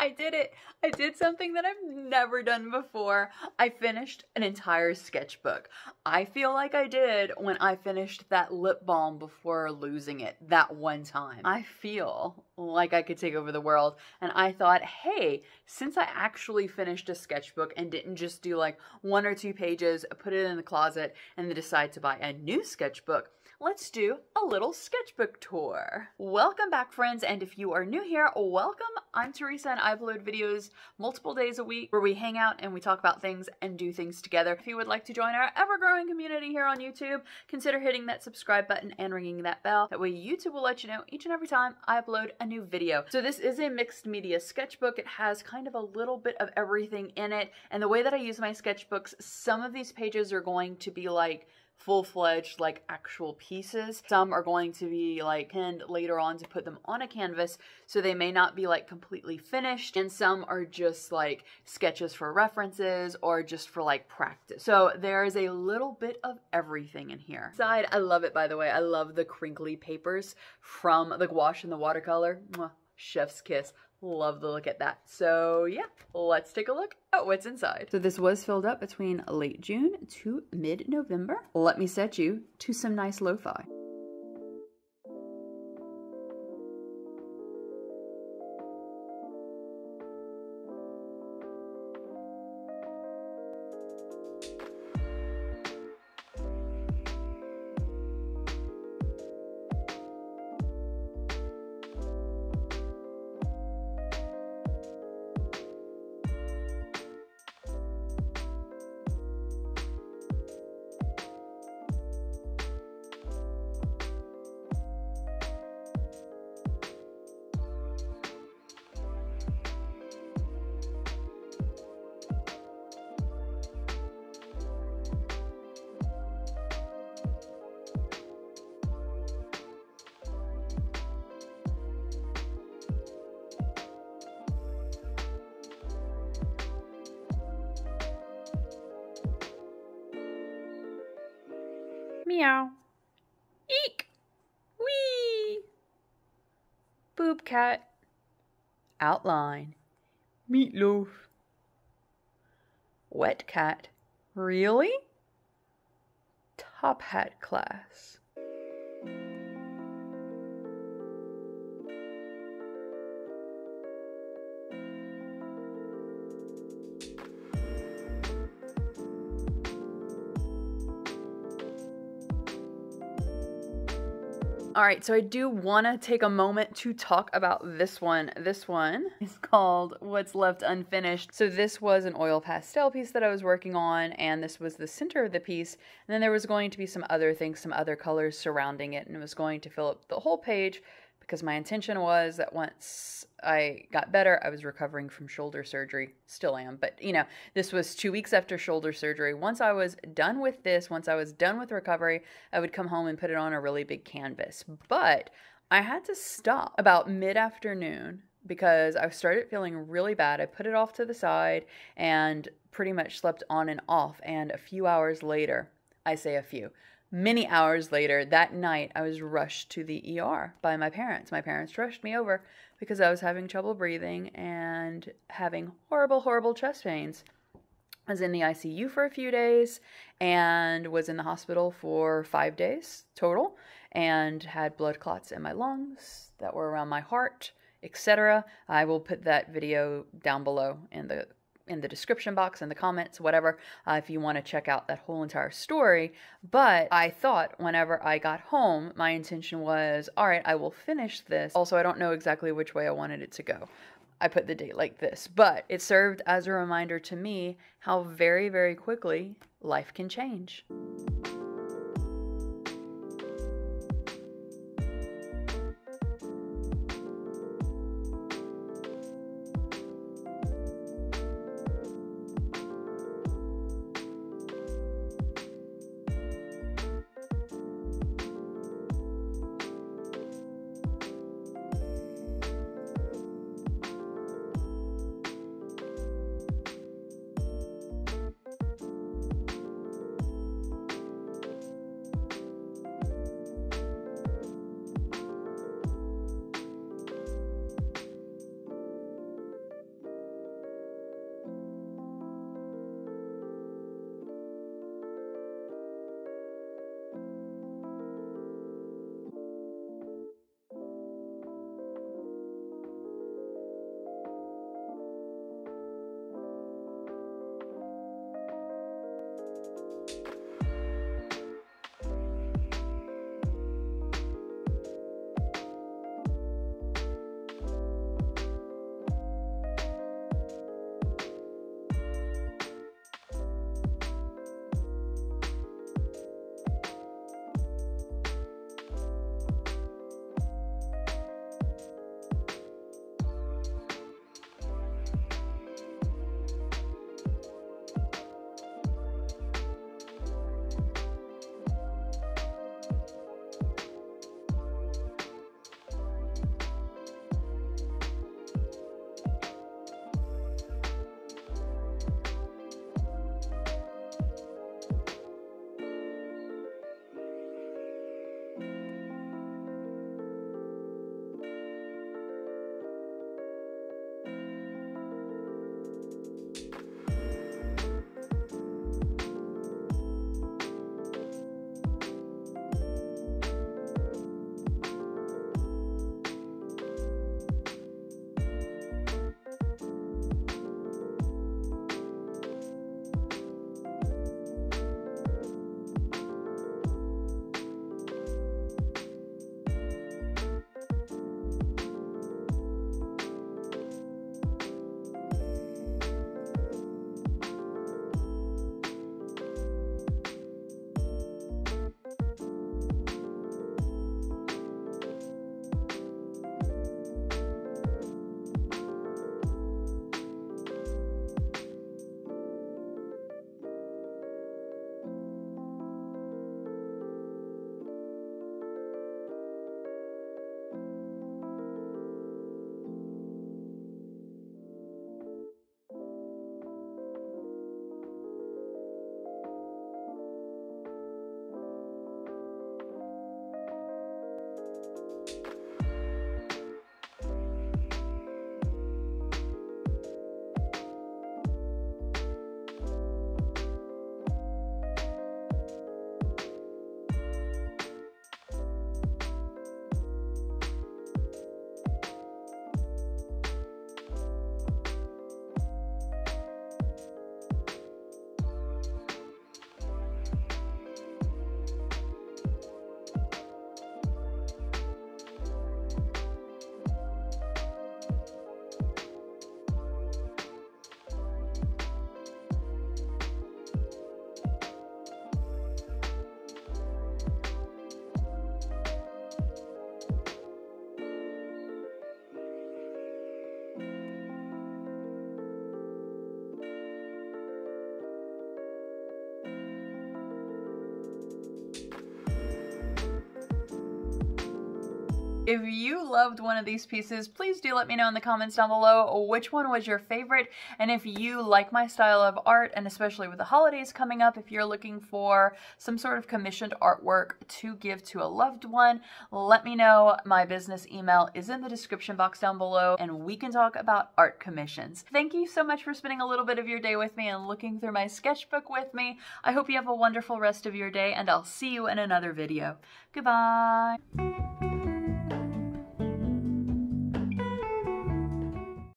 I did it. I did something that I've never done before. I finished an entire sketchbook. I feel like I did when I finished that lip balm before losing it that one time. I feel like I could take over the world. And I thought, hey, since I actually finished a sketchbook and didn't just do like one or two pages, put it in the closet, and then decide to buy a new sketchbook, let's do a little sketchbook tour. Welcome back friends and if you are new here, welcome. I'm Theresa and I upload videos multiple days a week where we hang out and we talk about things and do things together. If you would like to join our ever-growing community here on YouTube, consider hitting that subscribe button and ringing that bell. That way YouTube will let you know each and every time I upload a new video. So this is a mixed media sketchbook. It has kind of a little bit of everything in it and the way that I use my sketchbooks, some of these pages are going to be like full-fledged like actual pieces. Some are going to be like pinned later on to put them on a canvas so they may not be like completely finished and some are just like sketches for references or just for like practice. So there is a little bit of everything in here. Side, I love it by the way. I love the crinkly papers from the gouache and the watercolor. Mwah, chef's kiss. Love the look at that. So yeah, let's take a look at what's inside. So this was filled up between late June to mid-November. Let me set you to some nice lo-fi. Meow. Eek. Wee. Boob cat. Outline. Meatloaf. Wet cat. Really? Top hat class. All right, so I do want to take a moment to talk about this one. This one is called What's Left Unfinished. So this was an oil pastel piece that I was working on, and this was the center of the piece. And then there was going to be some other things, some other colors surrounding it, and it was going to fill up the whole page because my intention was that once I got better, I was recovering from shoulder surgery. Still am, but you know, this was two weeks after shoulder surgery. Once I was done with this, once I was done with recovery, I would come home and put it on a really big canvas. But I had to stop about mid afternoon because I started feeling really bad. I put it off to the side and pretty much slept on and off. And a few hours later, I say a few, Many hours later, that night, I was rushed to the ER by my parents. My parents rushed me over because I was having trouble breathing and having horrible, horrible chest pains. I was in the ICU for a few days and was in the hospital for five days total and had blood clots in my lungs that were around my heart, etc. I will put that video down below in the in the description box, in the comments, whatever, uh, if you want to check out that whole entire story. But I thought whenever I got home, my intention was, all right, I will finish this. Also, I don't know exactly which way I wanted it to go. I put the date like this, but it served as a reminder to me how very, very quickly life can change. If you loved one of these pieces, please do let me know in the comments down below which one was your favorite. And if you like my style of art, and especially with the holidays coming up, if you're looking for some sort of commissioned artwork to give to a loved one, let me know. My business email is in the description box down below, and we can talk about art commissions. Thank you so much for spending a little bit of your day with me and looking through my sketchbook with me. I hope you have a wonderful rest of your day, and I'll see you in another video. Goodbye.